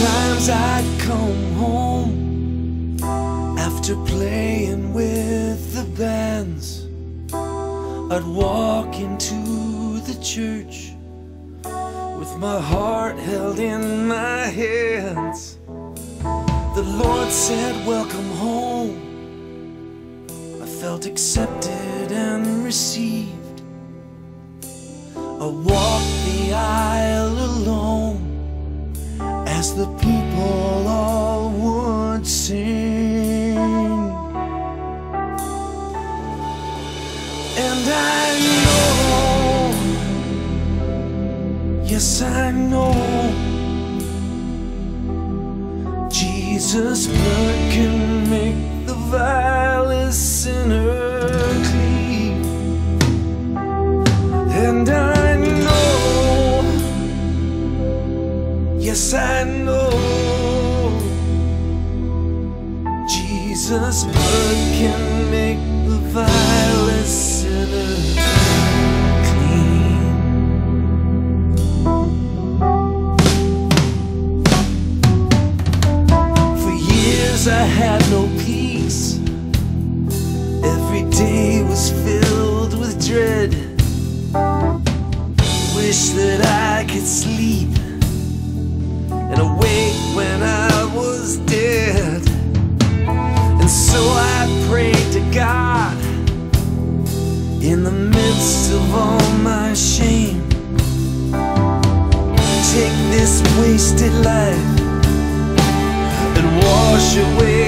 Sometimes I'd come home after playing with the bands. I'd walk into the church with my heart held in my hands. The Lord said, Welcome home. I felt accepted and received. I walked the people all would sing. And I know, yes, I know, Jesus' blood can make the vilest sinner yes, I know, Jesus' blood can make the vilest midst of all my shame. Take this wasted life and wash away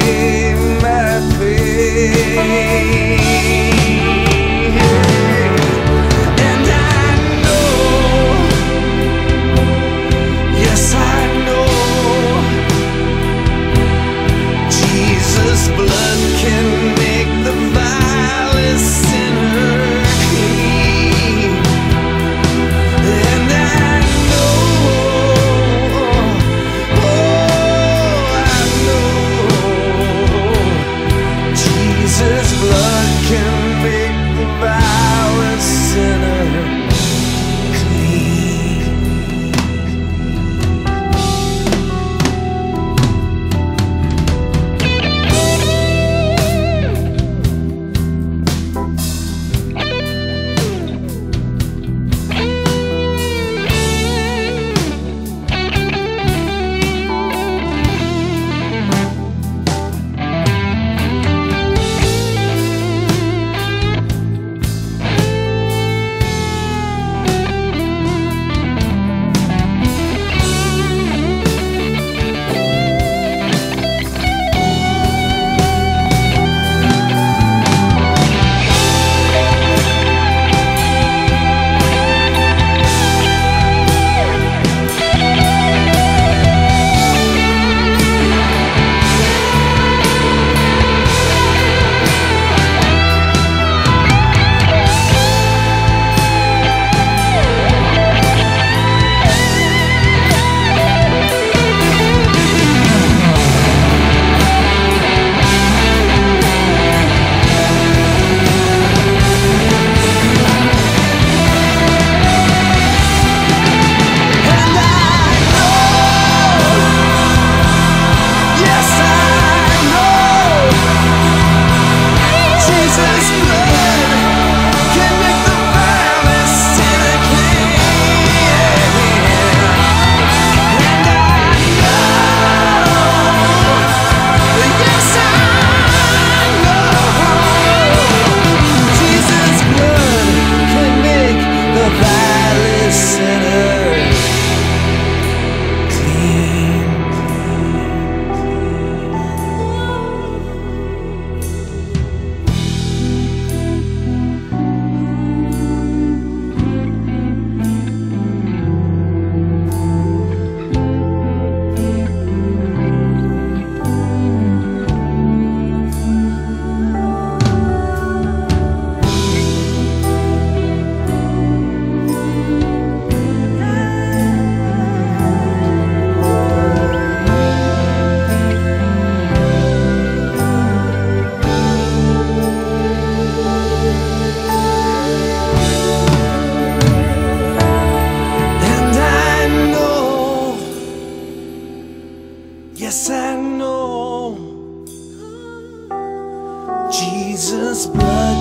Yes, I know Jesus' blood.